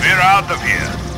We're out of here.